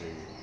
Yeah.